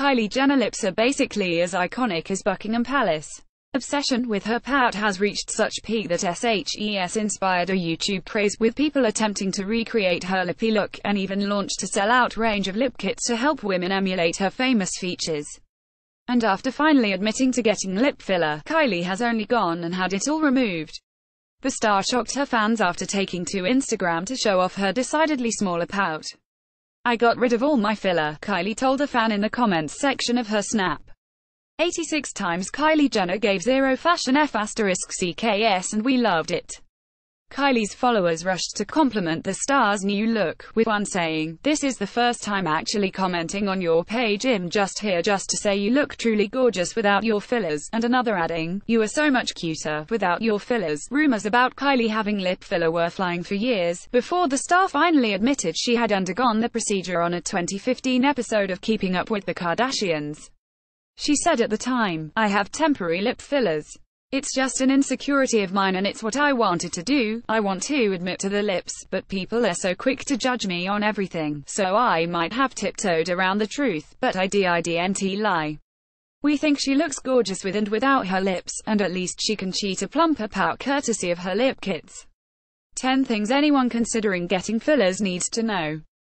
Kylie Jenner lips are basically as iconic as Buckingham Palace. Obsession with her pout has reached such peak that SHES inspired a YouTube craze, with people attempting to recreate her lippy look, and even launched a sell-out range of lip kits to help women emulate her famous features. And after finally admitting to getting lip filler, Kylie has only gone and had it all removed. The star shocked her fans after taking to Instagram to show off her decidedly smaller pout. I got rid of all my filler, Kylie told a fan in the comments section of her snap. 86 times Kylie Jenner gave zero fashion F asterisk CKS and we loved it. Kylie's followers rushed to compliment the star's new look, with one saying, This is the first time actually commenting on your page I'm just here just to say you look truly gorgeous without your fillers, and another adding, You are so much cuter, without your fillers. Rumors about Kylie having lip filler were flying for years, before the star finally admitted she had undergone the procedure on a 2015 episode of Keeping Up with the Kardashians. She said at the time, I have temporary lip fillers. It's just an insecurity of mine and it's what I wanted to do, I want to admit to the lips, but people are so quick to judge me on everything, so I might have tiptoed around the truth, but I didn't lie. We think she looks gorgeous with and without her lips, and at least she can cheat a plumper pout courtesy of her lip kits. 10 things anyone considering getting fillers needs to know.